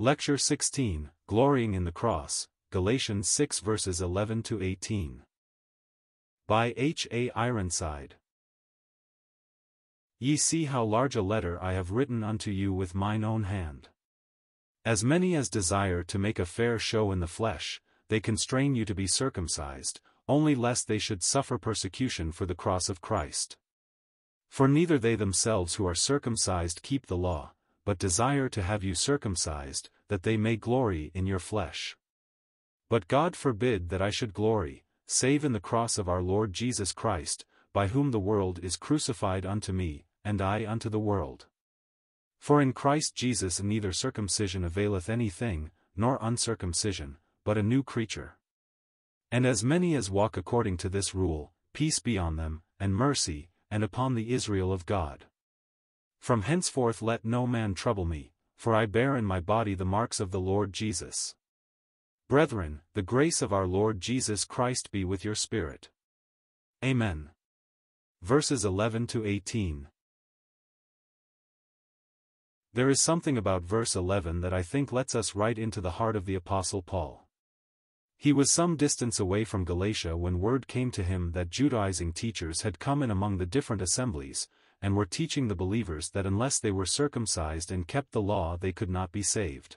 Lecture 16, Glorying in the Cross, Galatians 6 verses 11 to 18. By H. A. Ironside. Ye see how large a letter I have written unto you with mine own hand. As many as desire to make a fair show in the flesh, they constrain you to be circumcised, only lest they should suffer persecution for the cross of Christ. For neither they themselves who are circumcised keep the law, but desire to have you circumcised, that they may glory in your flesh. But God forbid that I should glory, save in the cross of our Lord Jesus Christ, by whom the world is crucified unto me, and I unto the world. For in Christ Jesus neither circumcision availeth anything, nor uncircumcision, but a new creature. And as many as walk according to this rule, peace be on them, and mercy, and upon the Israel of God. From henceforth let no man trouble me, for I bear in my body the marks of the Lord Jesus. Brethren, the grace of our Lord Jesus Christ be with your spirit. Amen. Verses 11 to 18. There is something about verse 11 that I think lets us right into the heart of the Apostle Paul. He was some distance away from Galatia when word came to him that Judaizing teachers had come in among the different assemblies, and were teaching the believers that unless they were circumcised and kept the law they could not be saved.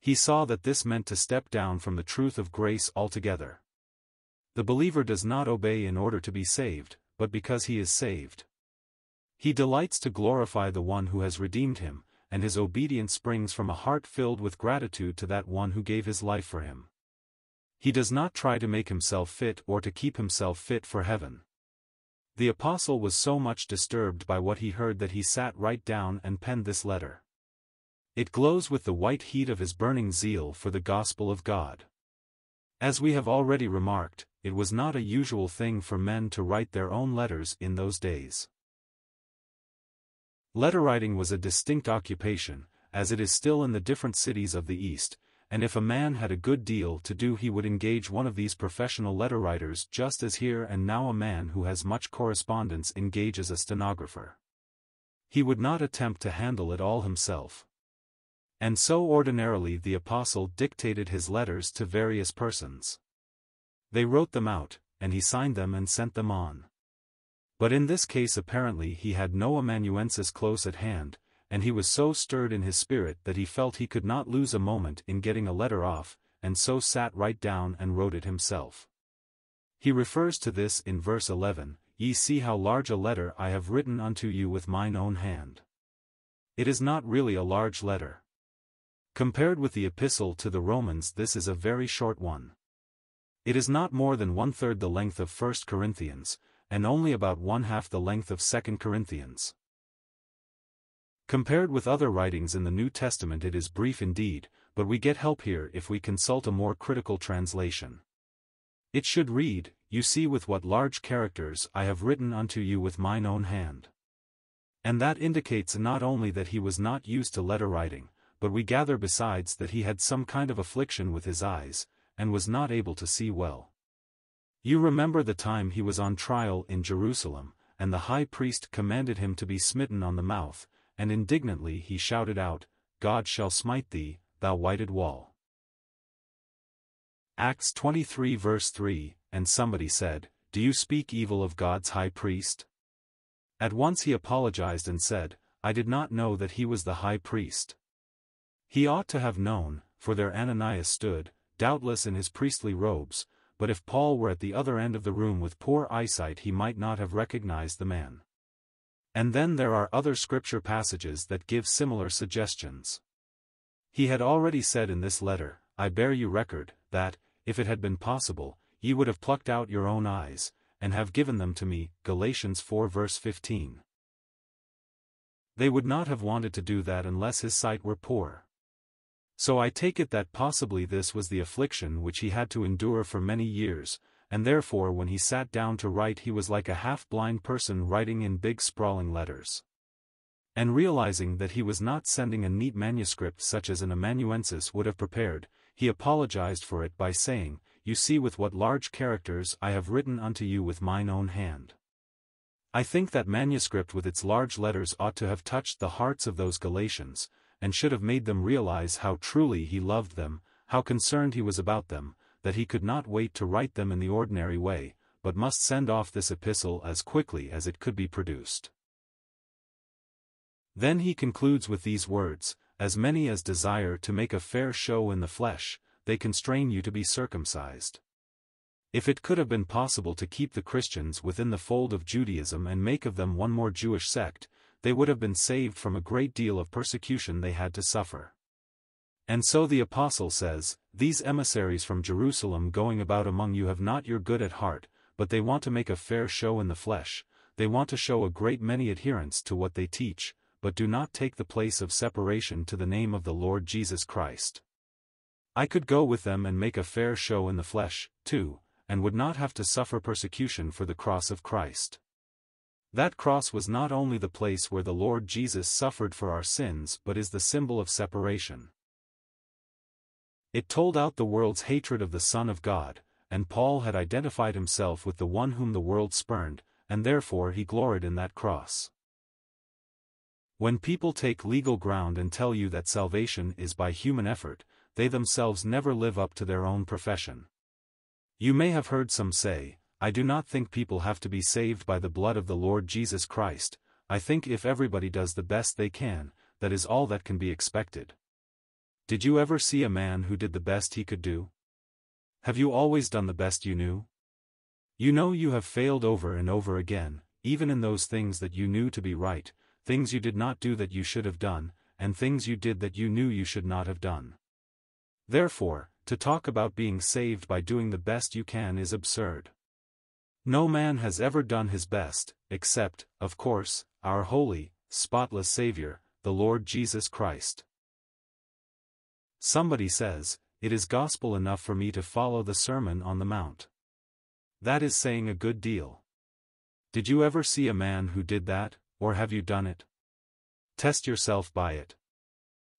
He saw that this meant to step down from the truth of grace altogether. The believer does not obey in order to be saved, but because he is saved. He delights to glorify the one who has redeemed him, and his obedience springs from a heart filled with gratitude to that one who gave his life for him. He does not try to make himself fit or to keep himself fit for heaven. The apostle was so much disturbed by what he heard that he sat right down and penned this letter. It glows with the white heat of his burning zeal for the gospel of God. As we have already remarked, it was not a usual thing for men to write their own letters in those days. Letter writing was a distinct occupation, as it is still in the different cities of the East, and if a man had a good deal to do he would engage one of these professional letter writers just as here and now a man who has much correspondence engages a stenographer. He would not attempt to handle it all himself. And so ordinarily the apostle dictated his letters to various persons. They wrote them out, and he signed them and sent them on. But in this case apparently he had no amanuensis close at hand, and he was so stirred in his spirit that he felt he could not lose a moment in getting a letter off, and so sat right down and wrote it himself. He refers to this in verse 11, Ye see how large a letter I have written unto you with mine own hand. It is not really a large letter. Compared with the epistle to the Romans this is a very short one. It is not more than one-third the length of 1 Corinthians, and only about one-half the length of 2 Corinthians. Compared with other writings in the New Testament it is brief indeed, but we get help here if we consult a more critical translation. It should read, You see with what large characters I have written unto you with mine own hand. And that indicates not only that he was not used to letter writing, but we gather besides that he had some kind of affliction with his eyes, and was not able to see well. You remember the time he was on trial in Jerusalem, and the high priest commanded him to be smitten on the mouth, and indignantly he shouted out, God shall smite thee, thou whited wall. Acts 23 verse 3, and somebody said, Do you speak evil of God's high priest? At once he apologized and said, I did not know that he was the high priest. He ought to have known, for there Ananias stood, doubtless in his priestly robes, but if Paul were at the other end of the room with poor eyesight he might not have recognized the man. And then there are other scripture passages that give similar suggestions. He had already said in this letter, I bear you record, that, if it had been possible, ye would have plucked out your own eyes, and have given them to me, Galatians 4 verse 15. They would not have wanted to do that unless his sight were poor. So I take it that possibly this was the affliction which he had to endure for many years, and therefore when he sat down to write he was like a half-blind person writing in big sprawling letters. And realizing that he was not sending a neat manuscript such as an amanuensis would have prepared, he apologized for it by saying, You see with what large characters I have written unto you with mine own hand. I think that manuscript with its large letters ought to have touched the hearts of those Galatians, and should have made them realize how truly he loved them, how concerned he was about them, that he could not wait to write them in the ordinary way, but must send off this epistle as quickly as it could be produced. Then he concludes with these words, As many as desire to make a fair show in the flesh, they constrain you to be circumcised. If it could have been possible to keep the Christians within the fold of Judaism and make of them one more Jewish sect, they would have been saved from a great deal of persecution they had to suffer. And so the Apostle says, These emissaries from Jerusalem going about among you have not your good at heart, but they want to make a fair show in the flesh, they want to show a great many adherents to what they teach, but do not take the place of separation to the name of the Lord Jesus Christ. I could go with them and make a fair show in the flesh, too, and would not have to suffer persecution for the cross of Christ. That cross was not only the place where the Lord Jesus suffered for our sins but is the symbol of separation. It told out the world's hatred of the Son of God, and Paul had identified himself with the one whom the world spurned, and therefore he gloried in that cross. When people take legal ground and tell you that salvation is by human effort, they themselves never live up to their own profession. You may have heard some say, I do not think people have to be saved by the blood of the Lord Jesus Christ, I think if everybody does the best they can, that is all that can be expected. Did you ever see a man who did the best he could do? Have you always done the best you knew? You know you have failed over and over again, even in those things that you knew to be right, things you did not do that you should have done, and things you did that you knew you should not have done. Therefore, to talk about being saved by doing the best you can is absurd. No man has ever done his best, except, of course, our holy, spotless Savior, the Lord Jesus Christ. Somebody says, it is gospel enough for me to follow the Sermon on the Mount. That is saying a good deal. Did you ever see a man who did that, or have you done it? Test yourself by it.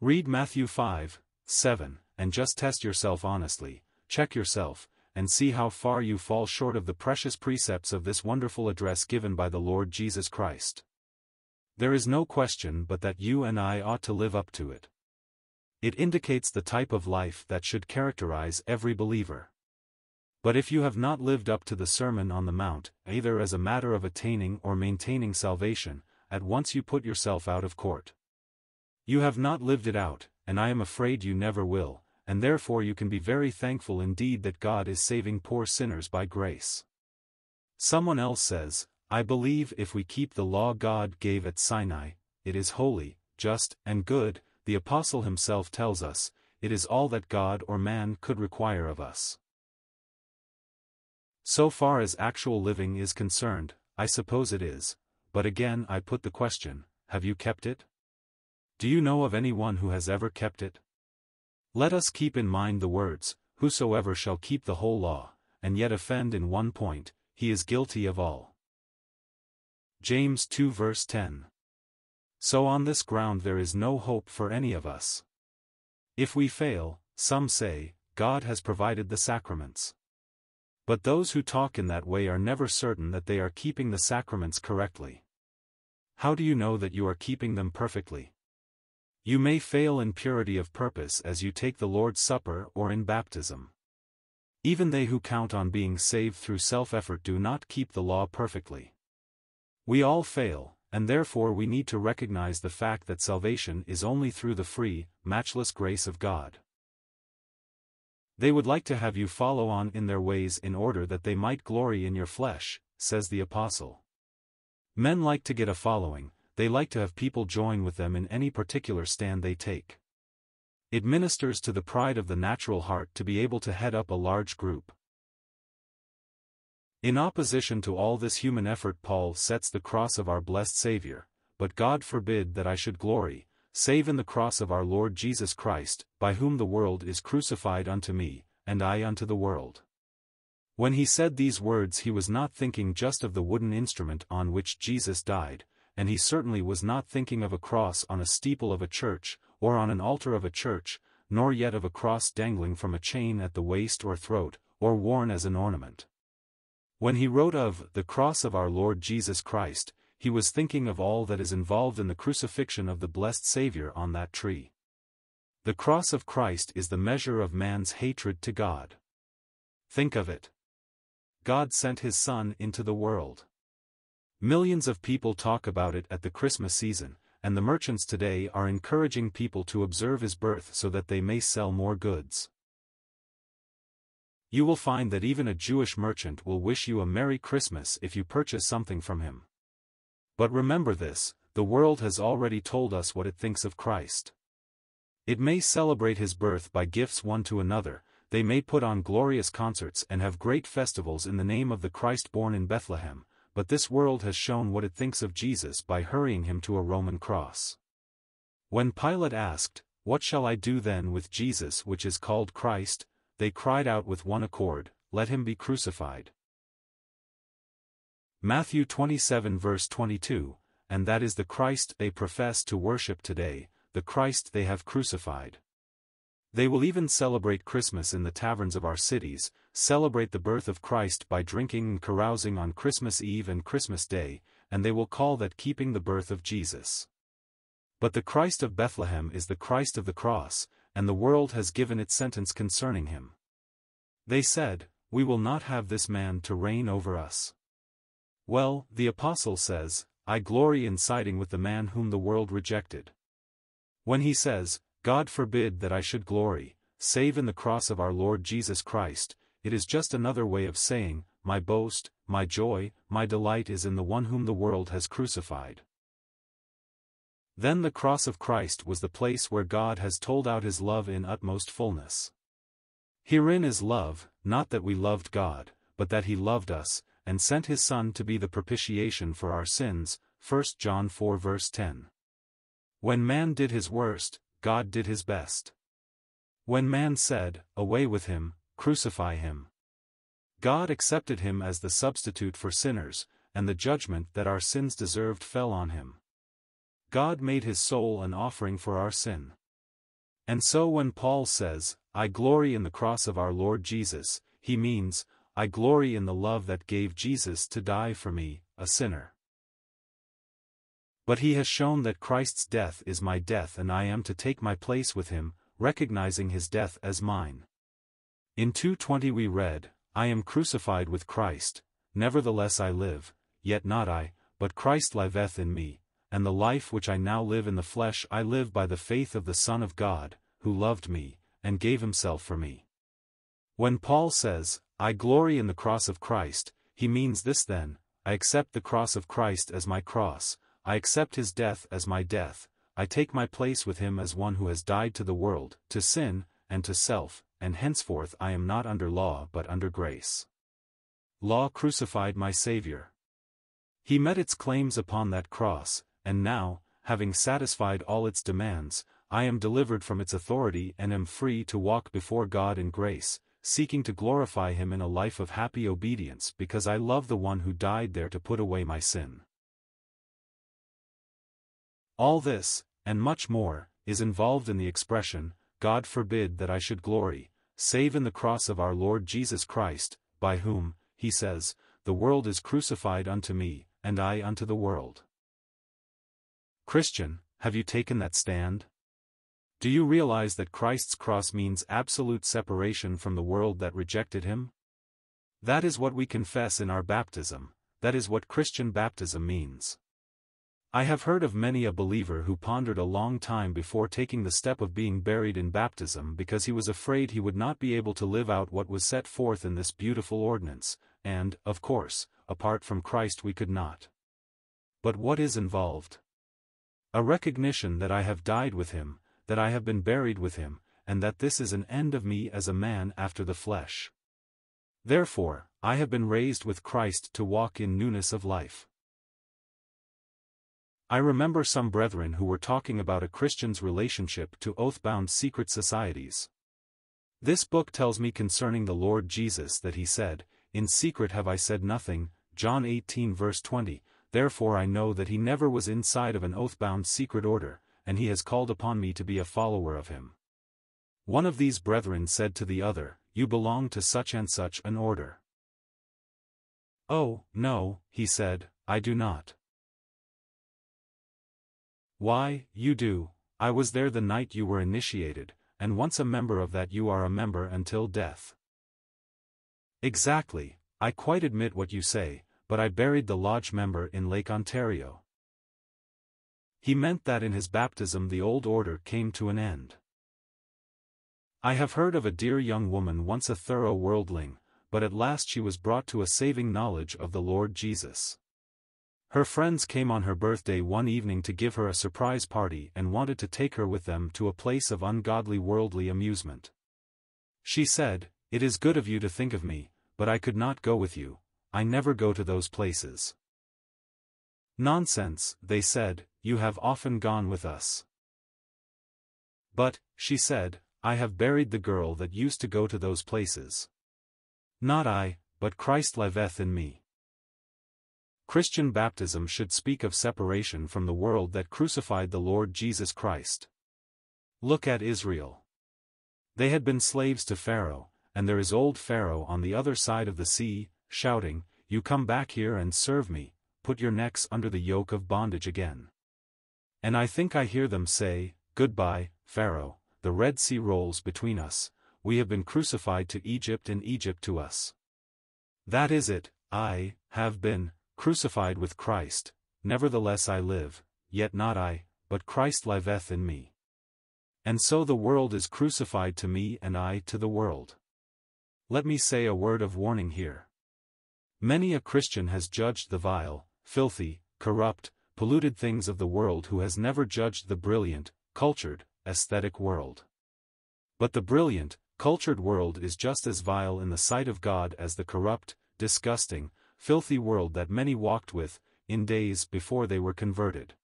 Read Matthew 5, 7, and just test yourself honestly, check yourself, and see how far you fall short of the precious precepts of this wonderful address given by the Lord Jesus Christ. There is no question but that you and I ought to live up to it. It indicates the type of life that should characterize every believer. But if you have not lived up to the Sermon on the Mount, either as a matter of attaining or maintaining salvation, at once you put yourself out of court. You have not lived it out, and I am afraid you never will, and therefore you can be very thankful indeed that God is saving poor sinners by grace. Someone else says, I believe if we keep the law God gave at Sinai, it is holy, just, and good, the Apostle himself tells us, it is all that God or man could require of us. So far as actual living is concerned, I suppose it is, but again I put the question, have you kept it? Do you know of anyone who has ever kept it? Let us keep in mind the words, Whosoever shall keep the whole law, and yet offend in one point, he is guilty of all. James 2 verse 10 so on this ground there is no hope for any of us. If we fail, some say, God has provided the sacraments. But those who talk in that way are never certain that they are keeping the sacraments correctly. How do you know that you are keeping them perfectly? You may fail in purity of purpose as you take the Lord's Supper or in baptism. Even they who count on being saved through self-effort do not keep the law perfectly. We all fail, and therefore we need to recognize the fact that salvation is only through the free, matchless grace of God. They would like to have you follow on in their ways in order that they might glory in your flesh, says the Apostle. Men like to get a following, they like to have people join with them in any particular stand they take. It ministers to the pride of the natural heart to be able to head up a large group. In opposition to all this human effort Paul sets the cross of our blessed Saviour, but God forbid that I should glory, save in the cross of our Lord Jesus Christ, by whom the world is crucified unto me, and I unto the world. When he said these words he was not thinking just of the wooden instrument on which Jesus died, and he certainly was not thinking of a cross on a steeple of a church, or on an altar of a church, nor yet of a cross dangling from a chain at the waist or throat, or worn as an ornament. When he wrote of the cross of our Lord Jesus Christ, he was thinking of all that is involved in the crucifixion of the blessed Savior on that tree. The cross of Christ is the measure of man's hatred to God. Think of it. God sent his Son into the world. Millions of people talk about it at the Christmas season, and the merchants today are encouraging people to observe his birth so that they may sell more goods. You will find that even a Jewish merchant will wish you a Merry Christmas if you purchase something from him. But remember this, the world has already told us what it thinks of Christ. It may celebrate his birth by gifts one to another, they may put on glorious concerts and have great festivals in the name of the Christ born in Bethlehem, but this world has shown what it thinks of Jesus by hurrying him to a Roman cross. When Pilate asked, What shall I do then with Jesus which is called Christ? They cried out with one accord, Let him be crucified. Matthew 27 verse 22, and that is the Christ they profess to worship today, the Christ they have crucified. They will even celebrate Christmas in the taverns of our cities, celebrate the birth of Christ by drinking and carousing on Christmas Eve and Christmas Day, and they will call that keeping the birth of Jesus. But the Christ of Bethlehem is the Christ of the cross, and the world has given its sentence concerning him. They said, We will not have this man to reign over us. Well, the apostle says, I glory in siding with the man whom the world rejected. When he says, God forbid that I should glory, save in the cross of our Lord Jesus Christ, it is just another way of saying, my boast, my joy, my delight is in the one whom the world has crucified. Then the cross of Christ was the place where God has told out his love in utmost fullness. Herein is love, not that we loved God, but that he loved us, and sent his Son to be the propitiation for our sins, 1 John 4 verse 10. When man did his worst, God did his best. When man said, Away with him, crucify him. God accepted him as the substitute for sinners, and the judgment that our sins deserved fell on him. God made his soul an offering for our sin. And so when Paul says, I glory in the cross of our Lord Jesus, he means, I glory in the love that gave Jesus to die for me, a sinner. But he has shown that Christ's death is my death and I am to take my place with him, recognizing his death as mine. In 2.20 we read, I am crucified with Christ, nevertheless I live, yet not I, but Christ liveth in me, and the life which I now live in the flesh I live by the faith of the Son of God, who loved me, and gave himself for me. When Paul says, I glory in the cross of Christ, he means this then, I accept the cross of Christ as my cross, I accept his death as my death, I take my place with him as one who has died to the world, to sin, and to self, and henceforth I am not under law but under grace. Law crucified my Saviour. He met its claims upon that cross, and now, having satisfied all its demands, I am delivered from its authority and am free to walk before God in grace, seeking to glorify Him in a life of happy obedience because I love the one who died there to put away my sin. All this, and much more, is involved in the expression, God forbid that I should glory, save in the cross of our Lord Jesus Christ, by whom, he says, the world is crucified unto me, and I unto the world. Christian, have you taken that stand? Do you realize that Christ's cross means absolute separation from the world that rejected him? That is what we confess in our baptism, that is what Christian baptism means. I have heard of many a believer who pondered a long time before taking the step of being buried in baptism because he was afraid he would not be able to live out what was set forth in this beautiful ordinance, and, of course, apart from Christ we could not. But what is involved? A recognition that I have died with him, that I have been buried with him, and that this is an end of me as a man after the flesh. Therefore, I have been raised with Christ to walk in newness of life. I remember some brethren who were talking about a Christian's relationship to oath-bound secret societies. This book tells me concerning the Lord Jesus that he said, In secret have I said nothing, John 18 verse 20, therefore I know that he never was inside of an oath-bound secret order, and he has called upon me to be a follower of him. One of these brethren said to the other, You belong to such and such an order. Oh, no, he said, I do not. Why, you do, I was there the night you were initiated, and once a member of that you are a member until death. Exactly, I quite admit what you say, but I buried the lodge member in Lake Ontario. He meant that in his baptism the old order came to an end. I have heard of a dear young woman once a thorough worldling, but at last she was brought to a saving knowledge of the Lord Jesus. Her friends came on her birthday one evening to give her a surprise party and wanted to take her with them to a place of ungodly worldly amusement. She said, It is good of you to think of me, but I could not go with you, I never go to those places. Nonsense, they said, you have often gone with us. But, she said, I have buried the girl that used to go to those places. Not I, but Christ liveth in me. Christian baptism should speak of separation from the world that crucified the Lord Jesus Christ. Look at Israel. They had been slaves to Pharaoh, and there is old Pharaoh on the other side of the sea, shouting, You come back here and serve me, put your necks under the yoke of bondage again. And I think I hear them say, Goodbye, Pharaoh, the Red Sea rolls between us, we have been crucified to Egypt and Egypt to us. That is it, I, have been, crucified with Christ, nevertheless I live, yet not I, but Christ liveth in me. And so the world is crucified to me and I to the world. Let me say a word of warning here. Many a Christian has judged the vile, filthy, corrupt, polluted things of the world who has never judged the brilliant, cultured, aesthetic world. But the brilliant, cultured world is just as vile in the sight of God as the corrupt, disgusting, filthy world that many walked with, in days before they were converted.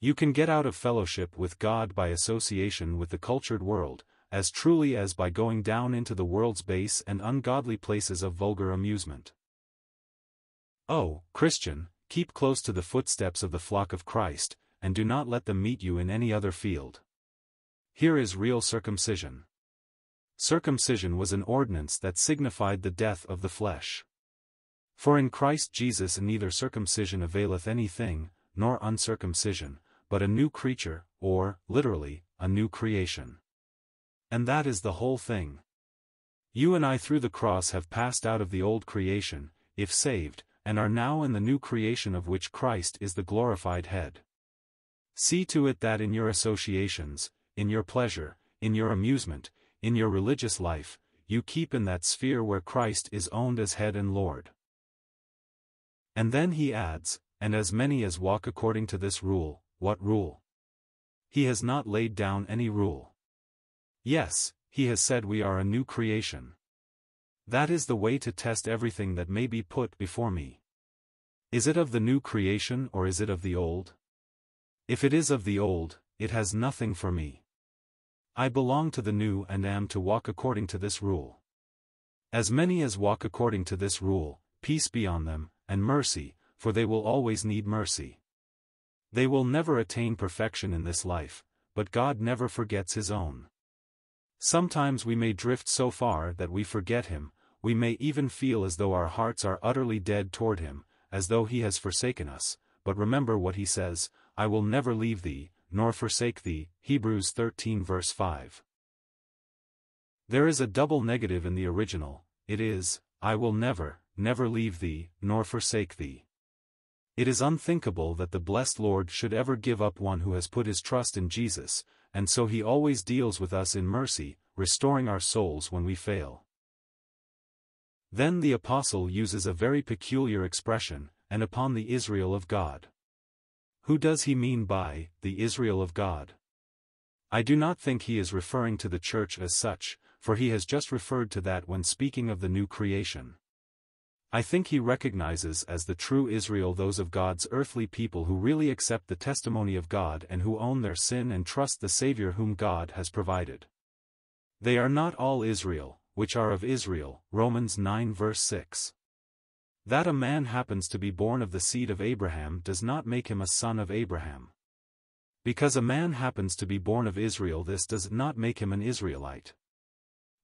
You can get out of fellowship with God by association with the cultured world, as truly as by going down into the world's base and ungodly places of vulgar amusement. Oh, Christian, keep close to the footsteps of the flock of Christ, and do not let them meet you in any other field. Here is real circumcision circumcision was an ordinance that signified the death of the flesh. For in Christ Jesus neither circumcision availeth anything, nor uncircumcision, but a new creature, or, literally, a new creation. And that is the whole thing. You and I through the cross have passed out of the old creation, if saved, and are now in the new creation of which Christ is the glorified head. See to it that in your associations, in your pleasure, in your amusement, in your religious life, you keep in that sphere where Christ is owned as head and Lord. And then he adds, and as many as walk according to this rule, what rule? He has not laid down any rule. Yes, he has said we are a new creation. That is the way to test everything that may be put before me. Is it of the new creation or is it of the old? If it is of the old, it has nothing for me. I belong to the new and am to walk according to this rule. As many as walk according to this rule, peace be on them, and mercy, for they will always need mercy. They will never attain perfection in this life, but God never forgets his own. Sometimes we may drift so far that we forget him, we may even feel as though our hearts are utterly dead toward him, as though he has forsaken us, but remember what he says, I will never leave thee, nor forsake thee, Hebrews 13 verse 5. There is a double negative in the original, it is, I will never, never leave thee, nor forsake thee. It is unthinkable that the blessed Lord should ever give up one who has put his trust in Jesus, and so he always deals with us in mercy, restoring our souls when we fail. Then the apostle uses a very peculiar expression, and upon the Israel of God. Who does he mean by, the Israel of God? I do not think he is referring to the church as such, for he has just referred to that when speaking of the new creation. I think he recognizes as the true Israel those of God's earthly people who really accept the testimony of God and who own their sin and trust the Savior whom God has provided. They are not all Israel, which are of Israel, Romans 9 verse 6. That a man happens to be born of the seed of Abraham does not make him a son of Abraham. Because a man happens to be born of Israel this does not make him an Israelite.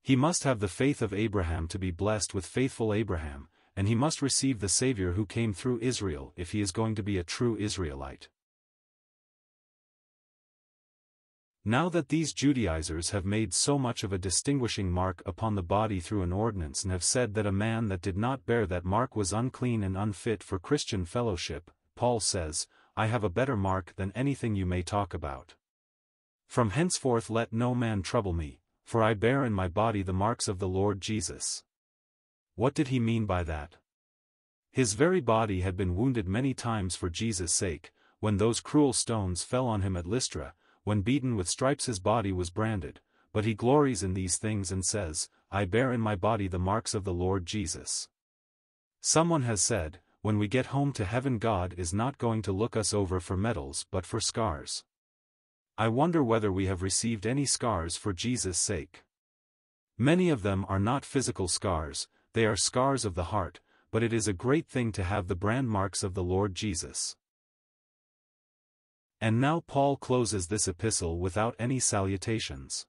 He must have the faith of Abraham to be blessed with faithful Abraham, and he must receive the Savior who came through Israel if he is going to be a true Israelite. Now that these Judaizers have made so much of a distinguishing mark upon the body through an ordinance and have said that a man that did not bear that mark was unclean and unfit for Christian fellowship, Paul says, I have a better mark than anything you may talk about. From henceforth let no man trouble me, for I bear in my body the marks of the Lord Jesus. What did he mean by that? His very body had been wounded many times for Jesus' sake, when those cruel stones fell on him at Lystra, when beaten with stripes his body was branded, but he glories in these things and says, I bear in my body the marks of the Lord Jesus. Someone has said, when we get home to heaven God is not going to look us over for medals but for scars. I wonder whether we have received any scars for Jesus' sake. Many of them are not physical scars, they are scars of the heart, but it is a great thing to have the brand marks of the Lord Jesus. And now Paul closes this epistle without any salutations.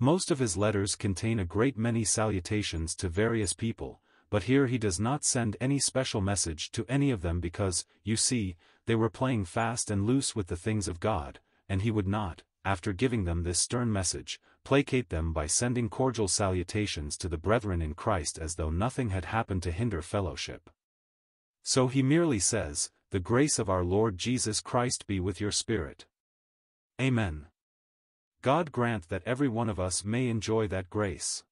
Most of his letters contain a great many salutations to various people, but here he does not send any special message to any of them because, you see, they were playing fast and loose with the things of God, and he would not, after giving them this stern message, placate them by sending cordial salutations to the brethren in Christ as though nothing had happened to hinder fellowship. So he merely says, the grace of our Lord Jesus Christ be with your spirit. Amen. God grant that every one of us may enjoy that grace.